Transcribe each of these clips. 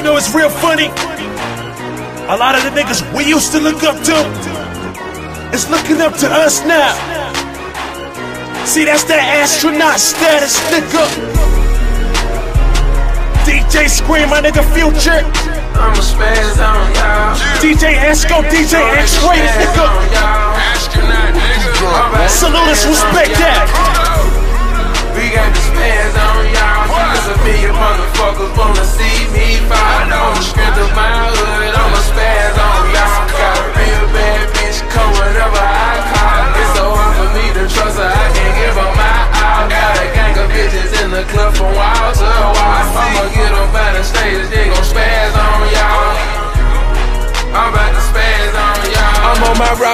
You know, it's real funny. A lot of the niggas we used to look up to is looking up to us now. See, that's that astronaut status, nigga. DJ Scream, my nigga Future. I'm a spaz on y'all. DJ Esco, DJ X-Ray, nigga. Astronaut, nigga. Salute us, respect that. We got the spaz on y'all. Cause a million motherfuckers wanna see me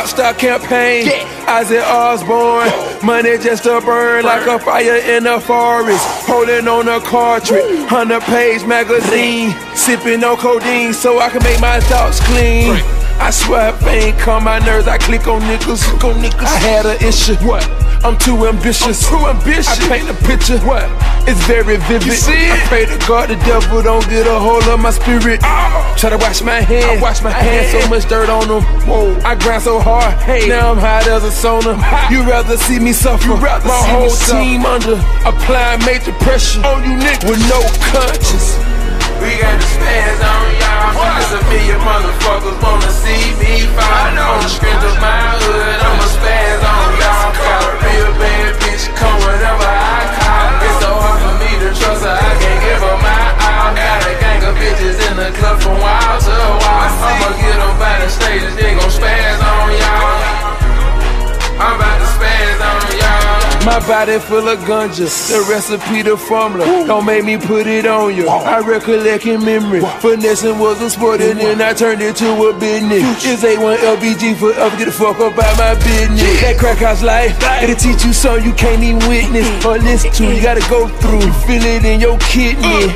rockstar campaign. Ozzy Osbourne. Money just a burn like a fire in the forest. Holding on a cartridge. 100 page magazine. Sipping on codeine so I can make my thoughts clean. I swear if ain't calm my nerves, I click on niggas. Click on niggas. I had an issue. What? I'm too ambitious. I'm too ambitious. I paint a picture. What? It's very vivid. You see it? I pray to God the devil don't get a hold of my spirit. Oh. Try to wash my hands. I wash my hands. So much dirt on them. Whoa. I grind so hard. Hey. Now I'm hot as a sauna. You rather see me suffer. You rather my whole team under applying major pressure on you niggas with no conscience. We got the spaz on y'all. Gon' spaz on y'all. I'm about to spaz on y'all. My body full of ganja, the recipe, the formula. Don't make me put it on you. I recollect in memory. Finessing was a sport and then I turned it to a business. It's A1 LBG forever, get the fuck up out my business. That crack house life, it'll teach you something you can't even witness or listen to. You gotta go through, feel it in your kidney.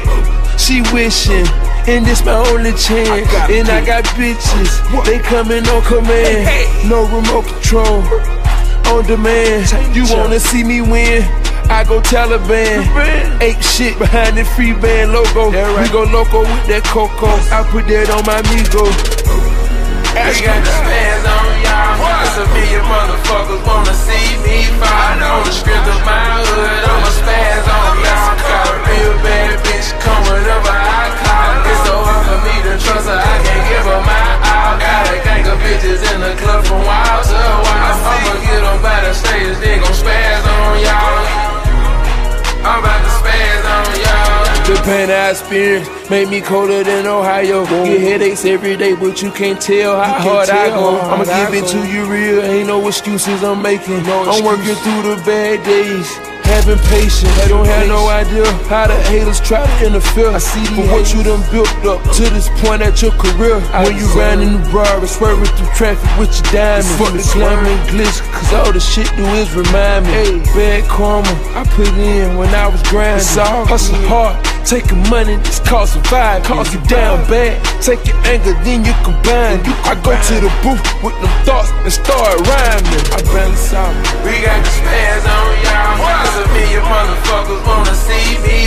She wishing. And this my only chance. and I got bitches. They coming on command. No remote control on demand. You wanna see me win? I go Taliban. Ape shit behind the free band logo. We go loco with that coco. I put that on my Migo. We got the spaz on y'all. Cause a million motherfuckers wanna see me fall. On the strength of my hood, The pain I experience make me colder than Ohio. Get headaches every day, but you can't tell how hard I go. I'ma give it to you real, ain't no excuses I'm making. No I'm working through the bad days. Having patience, I don't have no idea how the haters try to interfere. I see but what you done built up to this point at your career. when you ran in the bar, swerving through traffic with your diamonds. Fuck the slam and glitch, cause all the shit do is remind me. Bad karma, I put in when I was grinding. Hustle hard, taking money, this cause survive. Cause you down bad, take your anger, then you combine. I go to the booth with them thoughts and start rhyming. I balance out. We got the spaz on y'all. Cause a million motherfuckers wanna see me